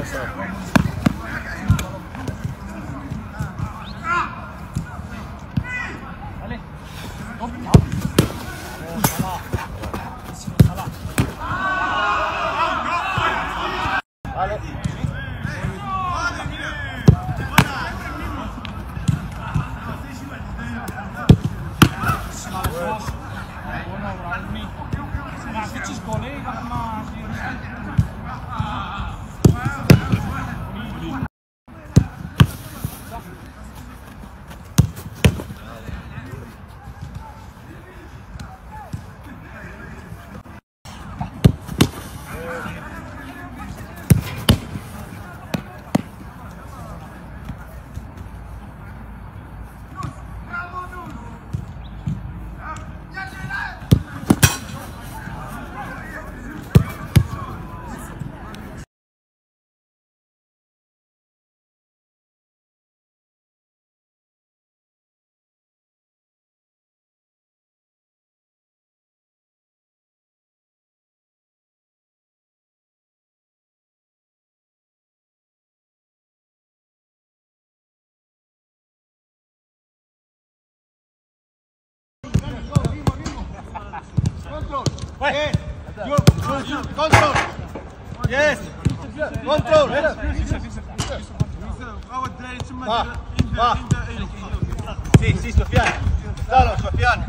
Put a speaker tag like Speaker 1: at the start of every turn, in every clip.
Speaker 1: Just go, leave. Maar.
Speaker 2: Yes. Good. Control. Yes. Control. Va. Sí, sí, Sofian. Dalo, Sofian.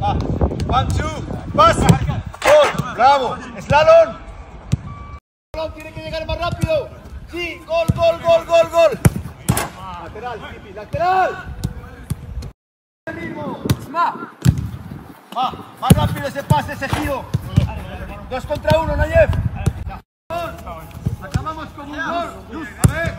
Speaker 2: Va. One, two. Pas. Gol. Bravo. Slalom. Slalom tiene que llegar más rápido. Sí, gol, gol, gol, gol, gol. Lateral, Pipi, lateral. Más rápido ese pase, ese giro. Dos contra uno, Nayev. Acabamos con un gol. A ver.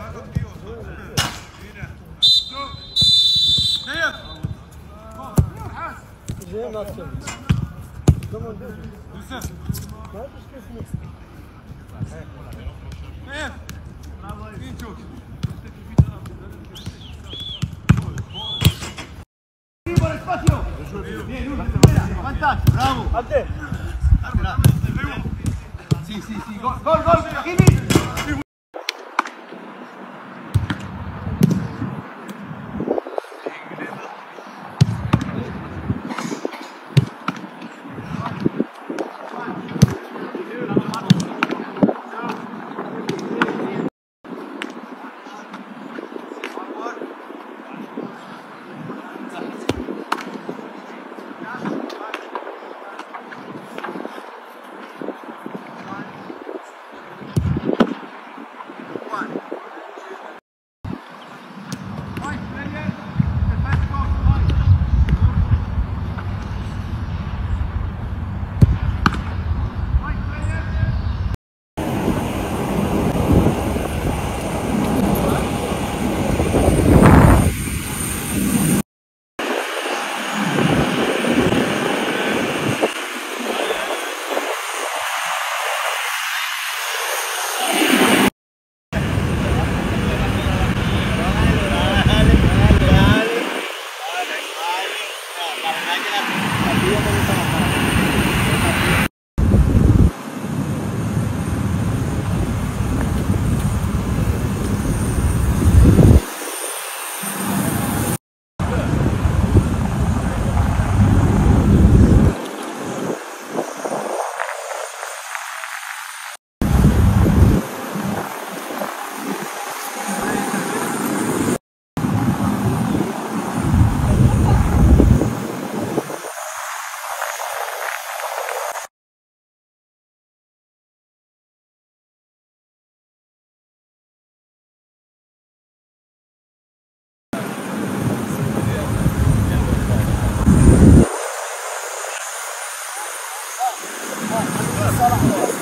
Speaker 2: Fantástico, bravo. Ante. Sí, sí, sí. Gol, gol, gol. Jimmy. back it. 说了